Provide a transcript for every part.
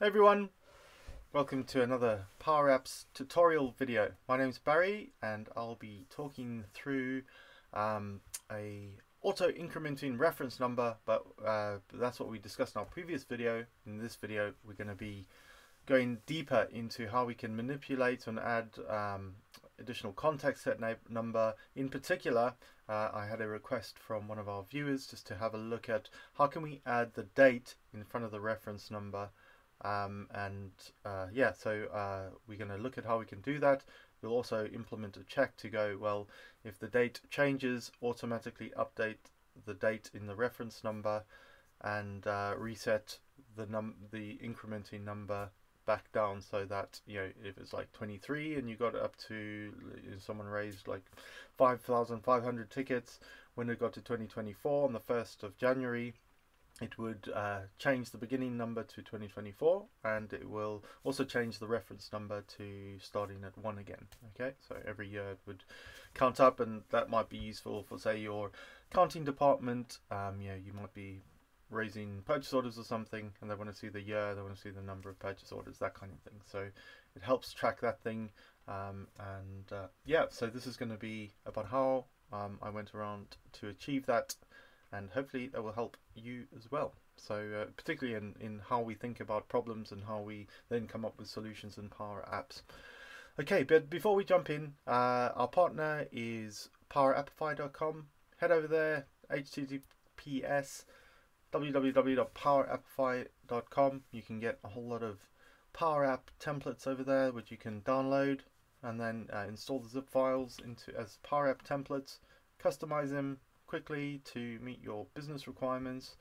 Hey everyone, welcome to another Power Apps tutorial video. My name is Barry and I'll be talking through um, a auto incrementing reference number but uh, that's what we discussed in our previous video. In this video we're going to be going deeper into how we can manipulate and add um, additional context set number. In particular, uh, I had a request from one of our viewers just to have a look at how can we add the date in front of the reference number. Um, and uh, yeah, so uh, we're going to look at how we can do that. We'll also implement a check to go, well, if the date changes, automatically update the date in the reference number and uh, reset the num the incrementing number back down so that you know if it's like 23 and you got up to someone raised like 5,500 tickets when it got to 2024 on the 1st of January it would uh, change the beginning number to 2024 and it will also change the reference number to starting at 1 again okay so every year it would count up and that might be useful for say your counting department um, you you might be raising purchase orders or something and they want to see the year, they want to see the number of purchase orders, that kind of thing. So it helps track that thing. Um, and uh, yeah, so this is going to be about how um, I went around to achieve that and hopefully that will help you as well. So uh, particularly in, in how we think about problems and how we then come up with solutions and Power Apps. Okay, but before we jump in, uh, our partner is powerappify.com. Head over there, https www.powerappify.com. You can get a whole lot of Power App templates over there, which you can download and then uh, install the zip files into as Power App templates, customize them quickly to meet your business requirements,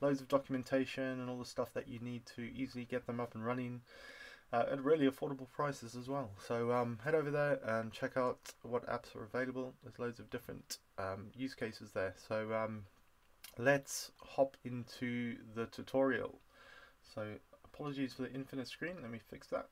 loads of documentation and all the stuff that you need to easily get them up and running uh, at really affordable prices as well. So um, head over there and check out what apps are available. There's loads of different um, use cases there. So um, let's hop into the tutorial. So apologies for the infinite screen, let me fix that.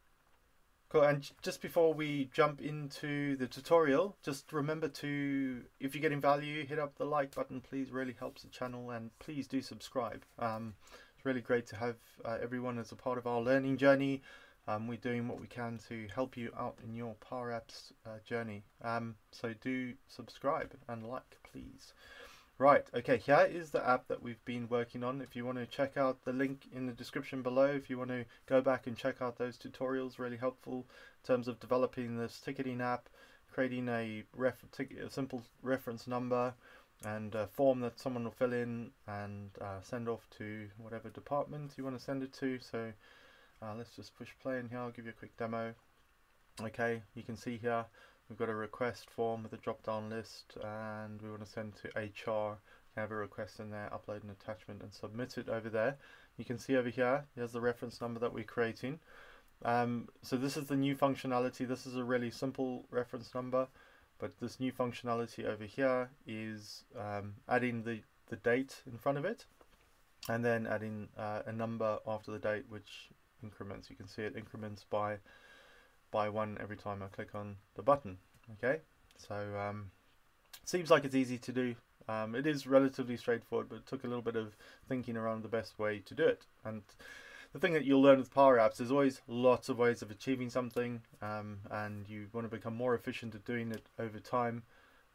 Cool, and just before we jump into the tutorial, just remember to, if you're getting value, hit up the like button, please, really helps the channel, and please do subscribe. Um, it's really great to have uh, everyone as a part of our learning journey. Um, we're doing what we can to help you out in your Power Apps uh, journey. Um, so do subscribe and like, please. Right, okay, here is the app that we've been working on. If you want to check out the link in the description below, if you want to go back and check out those tutorials, really helpful in terms of developing this ticketing app, creating a, ref a simple reference number and a form that someone will fill in and uh, send off to whatever department you want to send it to. So uh, let's just push play in here, I'll give you a quick demo. Okay, you can see here We've got a request form with a drop down list and we want to send to HR. have a request in there, upload an attachment and submit it over there. You can see over here, here's the reference number that we're creating. Um, so this is the new functionality. This is a really simple reference number, but this new functionality over here is um, adding the, the date in front of it and then adding uh, a number after the date which increments. You can see it increments by by one every time I click on the button. Okay, so um, seems like it's easy to do. Um, it is relatively straightforward, but it took a little bit of thinking around the best way to do it. And the thing that you'll learn with Power Apps is always lots of ways of achieving something, um, and you want to become more efficient at doing it over time.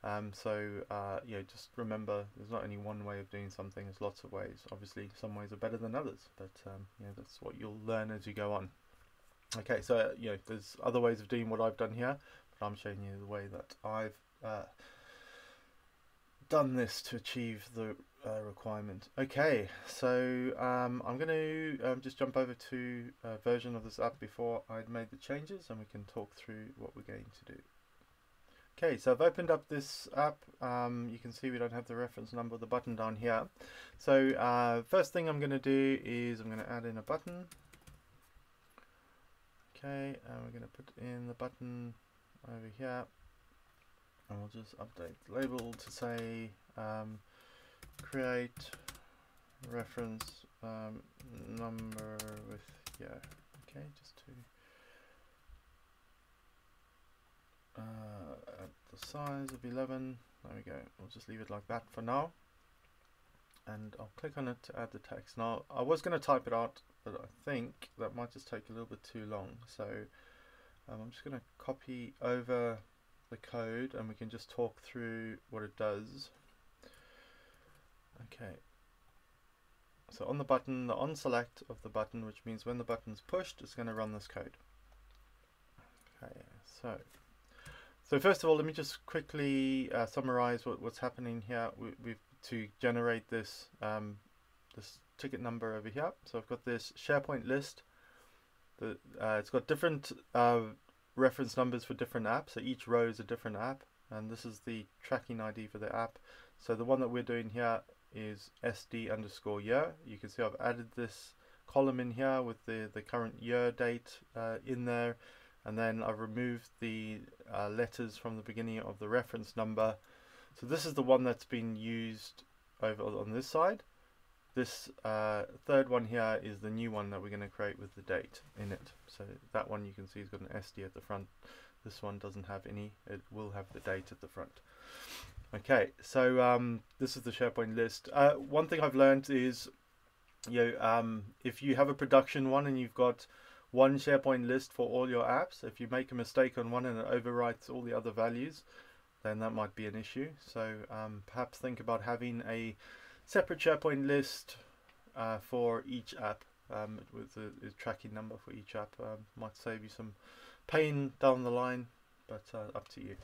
Um, so uh, know, just remember there's not only one way of doing something. There's lots of ways. Obviously, some ways are better than others, but um, yeah, that's what you'll learn as you go on. Okay, so you know, there's other ways of doing what I've done here, but I'm showing you the way that I've uh, done this to achieve the uh, requirement. Okay, so um, I'm going to um, just jump over to a version of this app before I'd made the changes and we can talk through what we're going to do. Okay, so I've opened up this app. Um, you can see we don't have the reference number, of the button down here. So uh, first thing I'm going to do is I'm going to add in a button. Okay, and we're going to put in the button over here. And we'll just update the label to say um, create reference um, number with yeah okay just to uh, at the size of 11 there we go. We'll just leave it like that for now. And I'll click on it to add the text. Now I was going to type it out but I think that might just take a little bit too long. So um, I'm just going to copy over the code and we can just talk through what it does. Okay. So on the button, the on select of the button, which means when the button's pushed, it's going to run this code. Okay, so so first of all, let me just quickly uh, summarize what, what's happening here. We, we've to generate this um, this ticket number over here. So I've got this SharePoint list. The, uh, it's got different uh, reference numbers for different apps. So each row is a different app, and this is the tracking ID for the app. So the one that we're doing here is SD underscore year. You can see I've added this column in here with the the current year date uh, in there, and then I've removed the uh, letters from the beginning of the reference number. So this is the one that's been used over on this side. This uh, third one here is the new one that we're going to create with the date in it. So that one you can see has got an SD at the front. This one doesn't have any. It will have the date at the front. Okay, so um, this is the SharePoint list. Uh, one thing I've learned is, you know, um, if you have a production one and you've got one SharePoint list for all your apps, if you make a mistake on one and it overwrites all the other values, then that might be an issue. So um, perhaps think about having a separate SharePoint list uh, for each app um, with the, the, tracking number for each app. Um, might save you some pain down the line, but uh, up to you.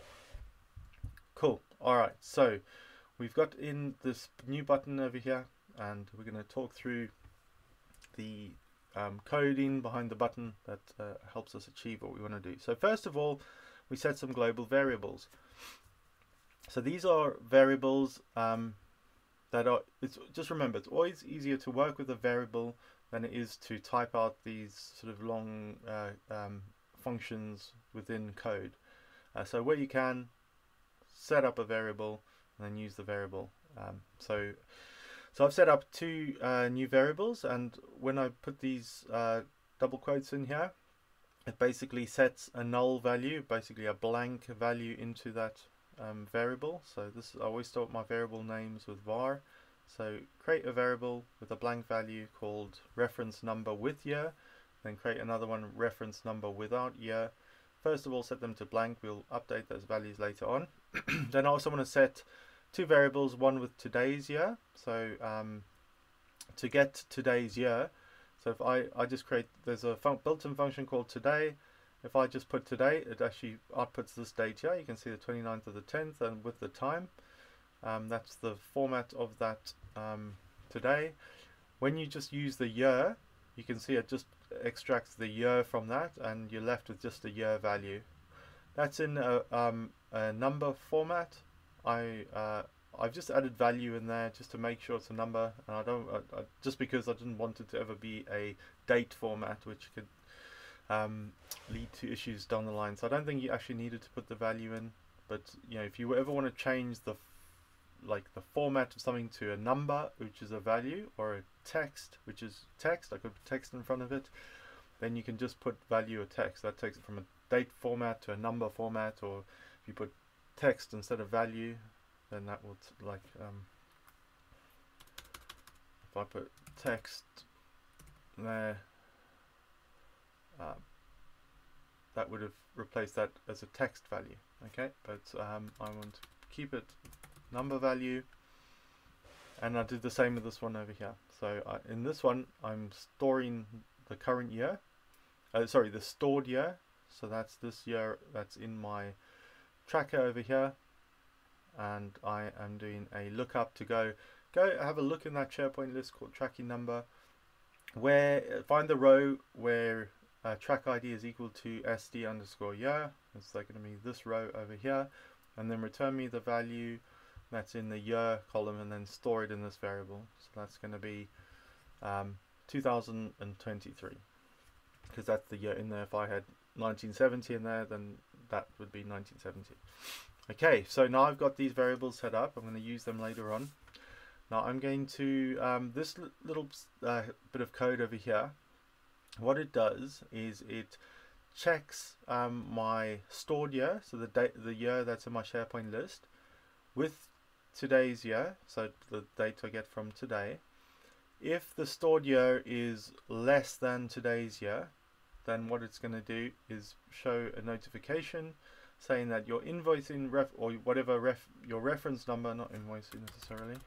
Cool. All right. So we've got in this new button over here, and we're going to talk through the um, coding behind the button that uh, helps us achieve what we want to do. So first of all, we set some global variables. So these are variables um, that are, it's, just remember, it's always easier to work with a variable than it is to type out these sort of long uh, um, functions within code. Uh, so where you can, set up a variable and then use the variable. Um, so, so I've set up two uh, new variables and when I put these uh, double quotes in here, it basically sets a null value, basically a blank value into that um, variable. So this I always start my variable names with var. So create a variable with a blank value called reference number with year, then create another one reference number without year. First of all set them to blank, we'll update those values later on. then I also want to set two variables, one with today's year. So um, to get today's year, so if I, I just create, there's a built-in function called today, if I just put today, it actually outputs this date here. You can see the 29th of the 10th and with the time. Um, that's the format of that um, today. When you just use the year, you can see it just extracts the year from that and you're left with just a year value. That's in a, um, a number format. I uh, I've just added value in there just to make sure it's a number, and I don't I, I, just because I didn't want it to ever be a date format, which could um, lead to issues down the line. So I don't think you actually needed to put the value in, but you know if you ever want to change the like the format of something to a number, which is a value, or a text, which is text, I could put text in front of it, then you can just put value or text. That takes it from a date format to a number format, or if you put text instead of value, then that would like um, if I put text there uh, that would have replaced that as a text value okay? But um, I want to keep it number value and I did the same with this one over here. So in this one I'm storing the current year uh, sorry the stored year. So that's this year that's in my tracker over here. And I am doing a lookup to go go have a look in that SharePoint list called tracking number where find the row where uh, track ID is equal to SD underscore year. It's like going to be this row over here. And then return me the value that's in the year column and then store it in this variable. So that's going to be um, 2023 because that's the year in there. If I had 1970 in there, then that would be 1970. Okay, so now I've got these variables set up. I'm going to use them later on. Now I'm going to, um, this little uh, bit of code over here what it does is it checks um, my stored year, so the date, the year that's in my SharePoint list, with today's year, so the date I get from today, if the stored year is less than today's year, then what it's going to do is show a notification saying that your invoicing ref or whatever ref your reference number, not invoicing necessarily,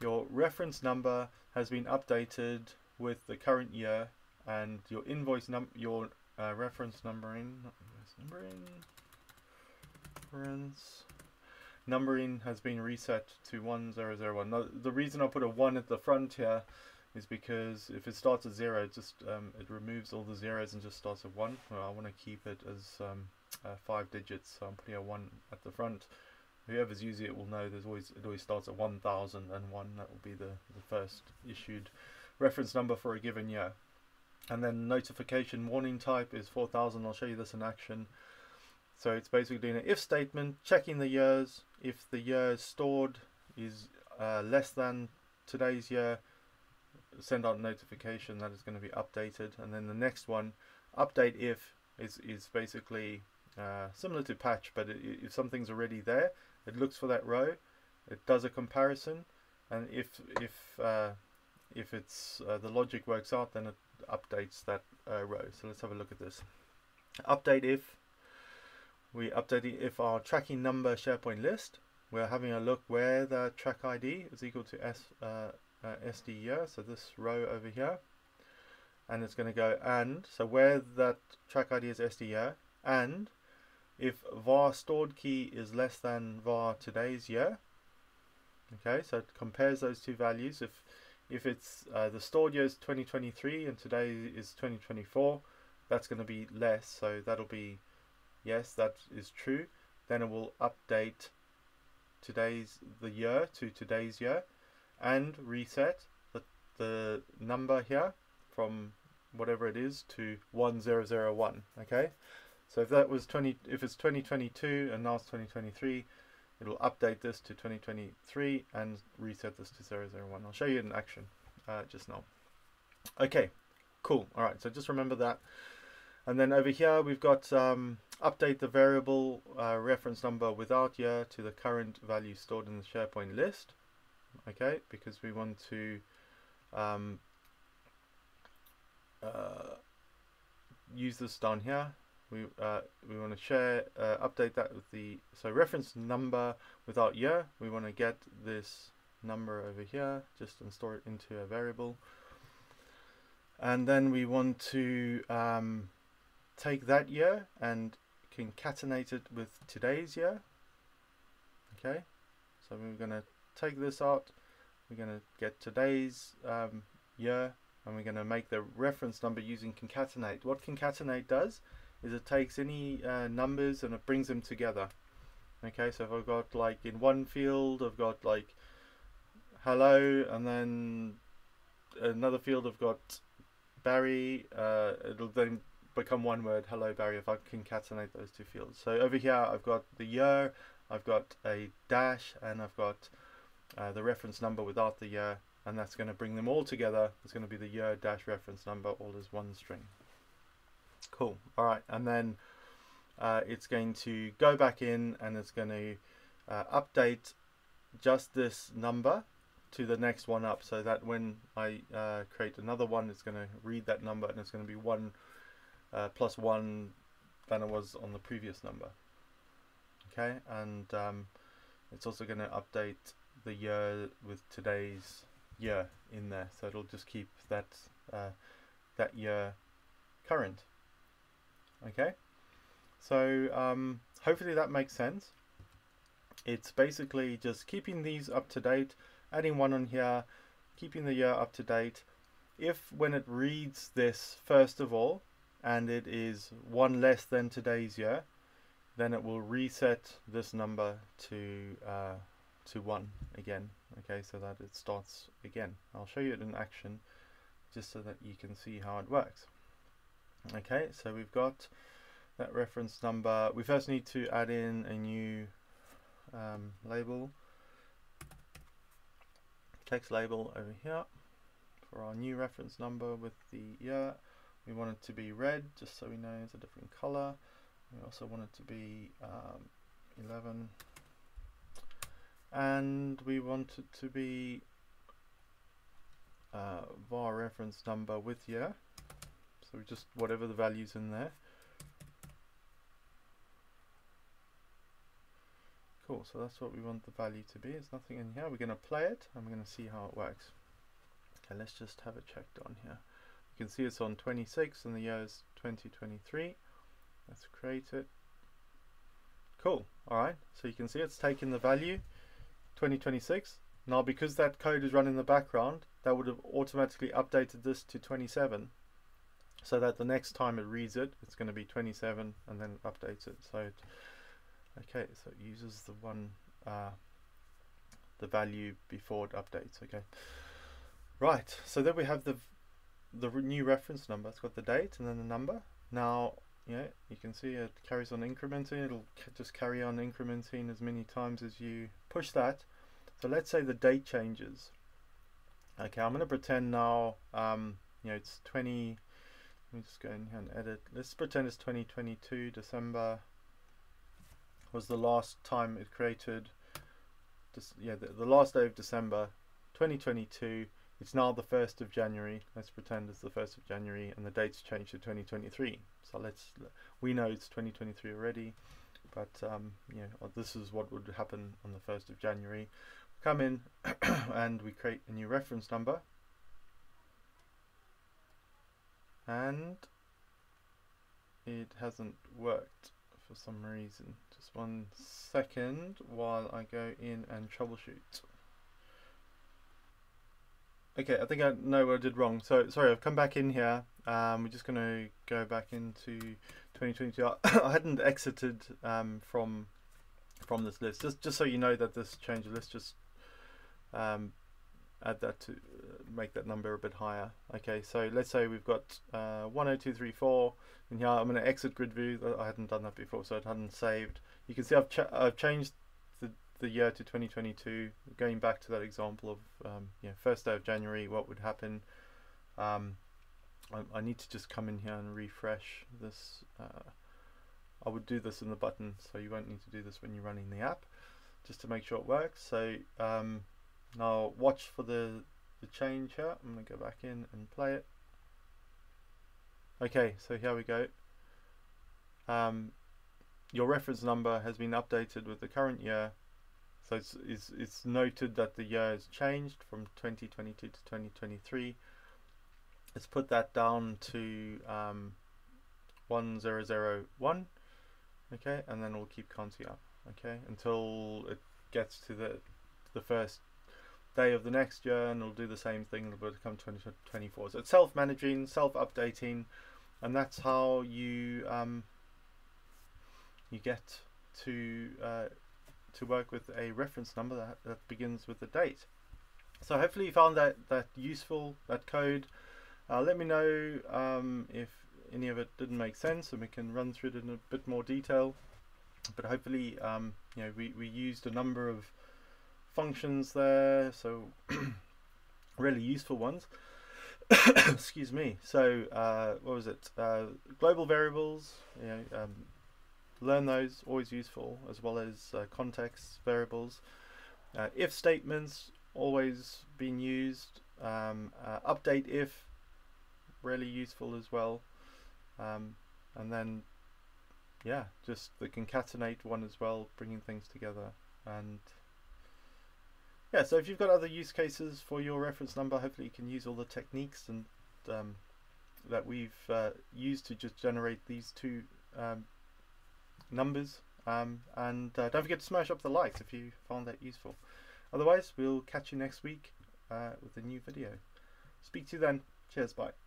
your reference number has been updated with the current year and your invoice num your uh, reference numbering, numbering, reference numbering has been reset to 1001. Now, the reason I put a 1 at the front here is because if it starts at 0, it just um, it removes all the zeros and just starts at 1. Well, I want to keep it as um, uh, 5 digits, so I'm putting a 1 at the front. Whoever's using it will know there's always it always starts at 1001. That will be the, the first issued reference number for a given year. And then notification warning type is 4000. I'll show you this in action. So it's basically doing an if statement, checking the years. If the year stored is uh, less than today's year, send out a notification that is going to be updated. And then the next one, update if, is, is basically uh, similar to patch, but it, if something's already there, it looks for that row, it does a comparison, and if if uh, if it's uh, the logic works out, then it updates that uh, row. So let's have a look at this. Update if we update if our tracking number SharePoint list. We're having a look where the track ID is equal to S, uh, uh, so this row over here. And it's going to go and, so where that track ID is SD year, and if var stored key is less than var today's year. Okay, so it compares those two values. If if it's uh, the stored year is 2023 and today is 2024, that's going to be less. So that'll be yes, that is true, then it will update today's the year to today's year and reset the, the number here from whatever it is to 1001 okay so if that was 20 if it's 2022 and now it's 2023 it'll update this to 2023 and reset this to 001 I'll show you in action uh, just now okay cool alright so just remember that and then over here we've got um, update the variable uh, reference number without year to the current value stored in the SharePoint list. Okay, because we want to um, uh, use this down here. We uh, we want to share uh, update that with the so reference number without year. We want to get this number over here just and store it into a variable. And then we want to um, take that year and concatenate it with today's year. Okay, so we're going to take this out, we're going to get today's um, year, and we're going to make the reference number using concatenate. What concatenate does is it takes any uh, numbers and it brings them together. Okay, so if I've got like in one field, I've got like hello, and then another field I've got Barry, uh, it'll then become one word, hello Barry, if I concatenate those two fields. So over here I've got the year, I've got a dash, and I've got uh, the reference number without the year, and that's going to bring them all together. It's going to be the year dash reference number all as one string. Cool. All right, and then uh, it's going to go back in and it's going to uh, update just this number to the next one up so that when I uh, create another one it's going to read that number and it's going to be one uh, plus one than it was on the previous number. Okay, and um, it's also going to update the year with today's year in there, so it'll just keep that uh, that year current. Okay, so um, hopefully that makes sense. It's basically just keeping these up to date, adding one on here, keeping the year up to date. If when it reads this, first of all, and it is one less than today's year, then it will reset this number to uh, to one again. Okay, so that it starts again. I'll show you it in action, just so that you can see how it works. Okay, so we've got that reference number. We first need to add in a new um, label, text label over here for our new reference number with the year. We want it to be red, just so we know it's a different color. We also want it to be um, 11. And we want it to be uh, var reference number with year. So just whatever the values in there. Cool, so that's what we want the value to be. There's nothing in here. We're going to play it and we're going to see how it works. Okay, let's just have it checked on here. You can see it's on 26 and the year is 2023. Let's create it. Cool, alright, so you can see it's taken the value 2026. Now because that code is running in the background, that would have automatically updated this to 27 so that the next time it reads it, it's going to be 27 and then updates it. So, it, okay, so it uses the one, uh, the value before it updates. Okay, right. So then we have the the new reference number. It's got the date and then the number. Now, yeah, you can see it carries on incrementing. It'll just carry on incrementing as many times as you push that. So let's say the date changes. Okay, I'm going to pretend now, um, you know, it's 20 let me just go in here and edit. Let's pretend it's 2022, December was the last time it created, just, yeah, the, the last day of December 2022. It's now the 1st of January. Let's pretend it's the 1st of January and the date's changed to 2023. So let's, we know it's 2023 already, but um, yeah, uh, this is what would happen on the 1st of January. Come in and we create a new reference number and it hasn't worked for some reason. Just one second while I go in and troubleshoot. Okay, I think I know what I did wrong. So sorry, I've come back in here. Um, we're just going to go back into 2022. I hadn't exited um, from from this list. Just just so you know that this change list just um, add that to make that number a bit higher. Okay, so let's say we've got uh, 10234 and here I'm going to exit grid view. I hadn't done that before, so it hadn't saved. You can see I've, ch I've changed the, the year to 2022. Going back to that example of um, yeah, first day of January, what would happen? Um, I, I, need to just come in here and refresh this. Uh, I would do this in the button, so you won't need to do this when you're running the app, just to make sure it works. So um, now watch for the, the change here. I'm going to go back in and play it. Okay, so here we go. Um, your reference number has been updated with the current year. So it's, it's, it's noted that the year has changed from 2022 to 2023. Let's put that down to um, 1001. Okay, and then we'll keep counting up. Okay, until it gets to the the first day of the next year and it'll do the same thing it'll come 2024 so it's self-managing self-updating and that's how you um, you get to uh, to work with a reference number that, that begins with the date. So hopefully you found that that useful that code. Uh, let me know um, if any of it didn't make sense and we can run through it in a bit more detail. But hopefully um, you know we, we used a number of functions there, so really useful ones. Excuse me. So uh, what was it? Uh, global variables. You know, um, learn those. Always useful, as well as uh, context variables. Uh, if statements always being used. Um, uh, update if really useful as well. Um, and then yeah, just the concatenate one as well, bringing things together and yeah, so if you've got other use cases for your reference number, hopefully you can use all the techniques and um, that we've uh, used to just generate these two um, numbers. Um, and uh, don't forget to smash up the likes if you found that useful. Otherwise, we'll catch you next week uh, with a new video. Speak to you then. Cheers, bye.